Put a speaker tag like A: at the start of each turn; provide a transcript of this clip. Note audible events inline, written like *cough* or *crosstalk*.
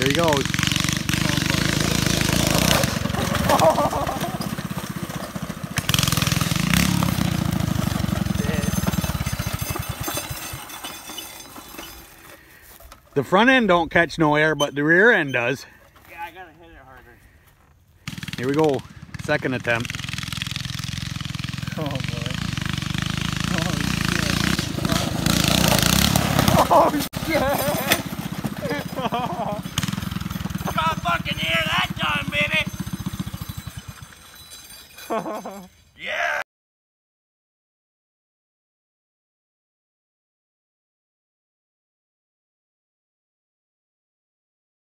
A: Here he goes. *laughs* The front end don't catch no air, but the rear end does.
B: Yeah, I gotta hit it harder.
A: Here we go. Second attempt.
C: Oh boy.
B: Oh shit! *laughs* Oh, Can't *laughs* fucking hear that done, baby! *laughs* yeah!